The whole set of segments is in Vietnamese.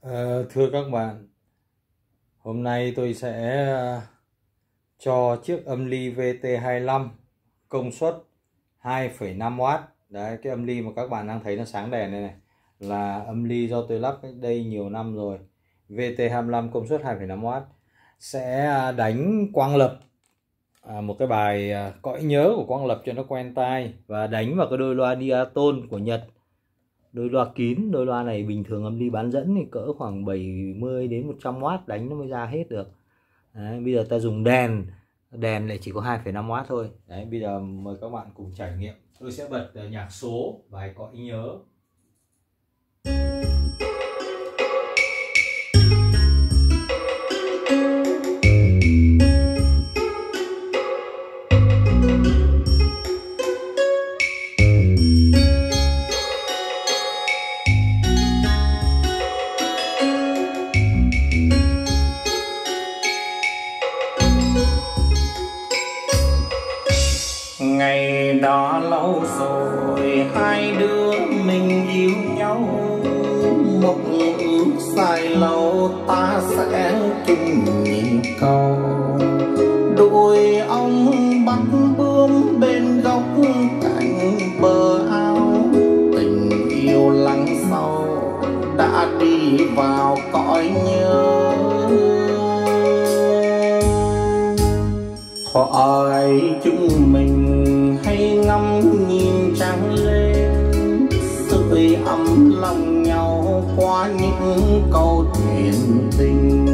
Ờ, thưa các bạn, hôm nay tôi sẽ ờ, cho chiếc âm ly VT25 công suất 2,5W. Đấy, cái âm ly mà các bạn đang thấy nó sáng đèn này này là âm ly do tôi lắp cách đây nhiều năm rồi. VT25 công suất 2,5W sẽ ờ, đánh quang lập à, một cái bài à, cõi nhớ của quang lập cho nó quen tai và đánh vào cái đôi loa diaton của Nhật đôi loa kín đôi loa này bình thường âm ly bán dẫn thì cỡ khoảng 70 đến 100W đánh nó mới ra hết được. Đấy, bây giờ ta dùng đèn đèn lại chỉ có 2,5W thôi. Đấy, bây giờ mời các bạn cùng trải nghiệm. Tôi sẽ bật ờ, nhạc số bài ý nhớ. Ngày đó lâu rồi hai đứa mình yêu nhau. Một ước dài lâu ta sẽ cùng nhìn cầu. Đôi ông bắt bướm bên góc cạnh bờ ao. Tình yêu lắng sâu đã đi vào cõi nhớ. Thoại chúng những câu chuyện tình.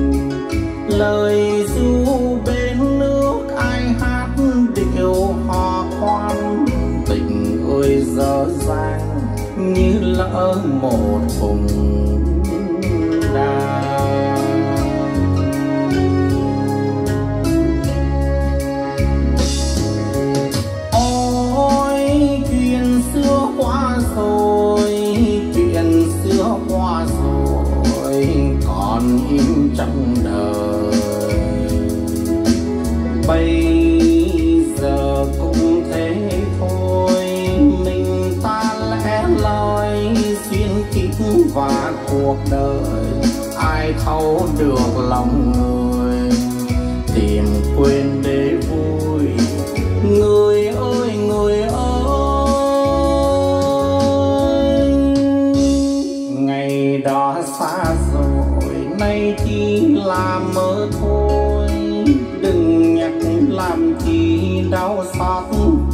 Lời ru bên nước ai hát điệu hò khoan tình ơi dở dang như lỡ một vùng. Trong đời. Bây giờ cũng thế thôi, mình ta lẽ loi xuyên kiếp và cuộc đời. Ai thấu được lòng người, tìm quên để vui. Người ơi người ơi, ngày đó xa rồi chỉ là mơ thôi. Đừng nhắc làm chi đau xót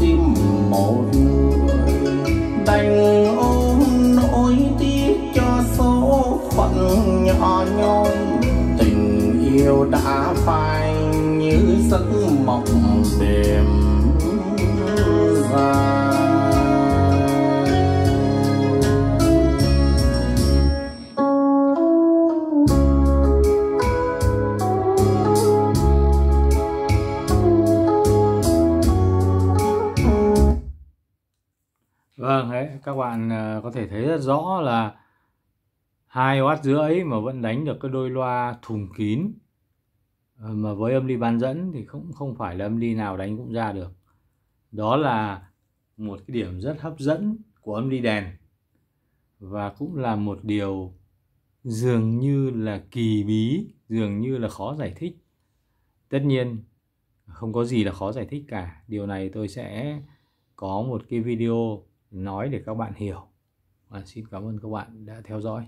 tim một người. Đành ôm nỗi tiếc cho số phận nhỏ nhoi. Tình yêu đã phai như giấc mộng đêm Vâng, đấy, các bạn ờ, có thể thấy rất rõ là hai watt rưỡi mà vẫn đánh được cái đôi loa thùng kín. Ờ, mà với âm ly bán dẫn thì cũng không phải là âm ly nào đánh cũng ra được. Đó là một cái điểm rất hấp dẫn của âm ly đèn và cũng là một điều dường như là kỳ bí dường như là khó giải thích. Tất nhiên không có gì là khó giải thích cả. Điều này tôi sẽ có một cái video nói để các bạn hiểu. Và xin cảm ơn các bạn đã theo dõi.